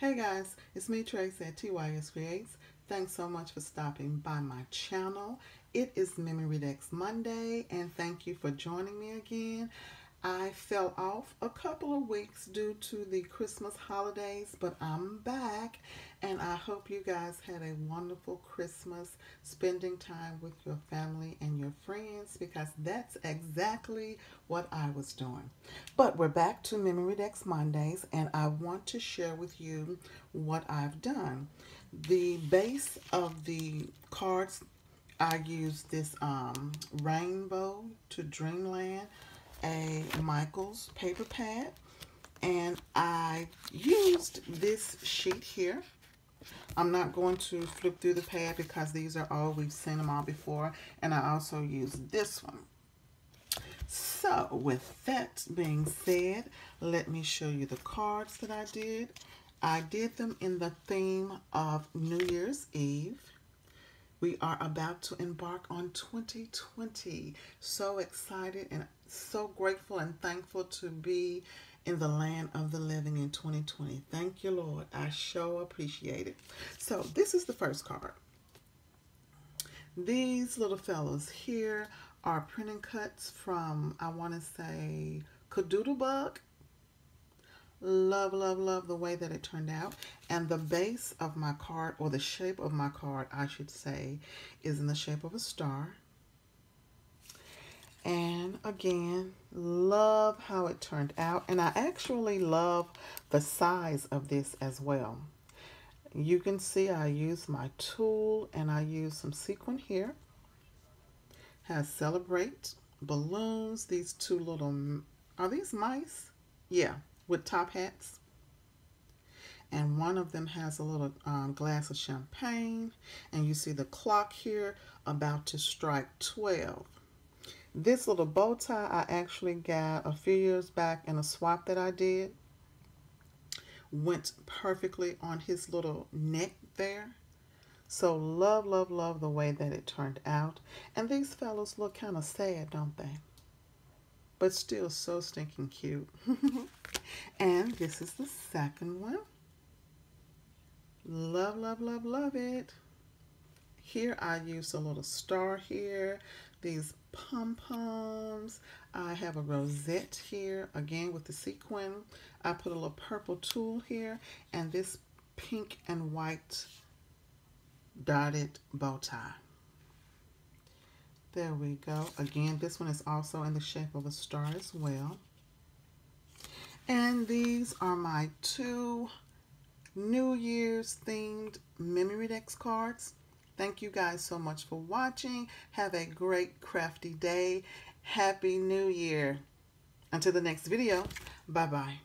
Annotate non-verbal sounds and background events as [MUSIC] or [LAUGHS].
Hey guys, it's me Tracy at TYS Creates. Thanks so much for stopping by my channel. It is Memorydex Monday and thank you for joining me again. I fell off a couple of weeks due to the Christmas holidays, but I'm back and I hope you guys had a wonderful Christmas spending time with your family and your friends because that's exactly what I was doing. But we're back to Memorydex Mondays and I want to share with you what I've done. The base of the cards, I used this um, Rainbow to Dreamland a Michaels paper pad and I used this sheet here. I'm not going to flip through the pad because these are all, we've seen them all before. And I also use this one. So with that being said, let me show you the cards that I did. I did them in the theme of New Year's Eve. We are about to embark on 2020. So excited and so grateful and thankful to be in the land of the living in 2020. Thank you, Lord. I sure appreciate it. So this is the first card. These little fellows here are printing cuts from, I want to say, Kadoodlebug Love, love, love the way that it turned out. And the base of my card, or the shape of my card, I should say, is in the shape of a star. And again, love how it turned out. And I actually love the size of this as well. You can see I use my tool and I use some sequin here. Has celebrate balloons. These two little, are these mice? Yeah, with top hats. And one of them has a little um, glass of champagne. And you see the clock here about to strike 12. This little bow tie I actually got a few years back in a swap that I did. Went perfectly on his little neck there. So love, love, love the way that it turned out. And these fellows look kind of sad, don't they? But still so stinking cute. [LAUGHS] And this is the second one. Love, love, love, love it. Here I use a little star here. These pom-poms. I have a rosette here, again with the sequin. I put a little purple tulle here. And this pink and white dotted bow tie. There we go. Again, this one is also in the shape of a star as well. And these are my two New Year's themed Memorydex cards. Thank you guys so much for watching. Have a great crafty day. Happy New Year. Until the next video, bye-bye.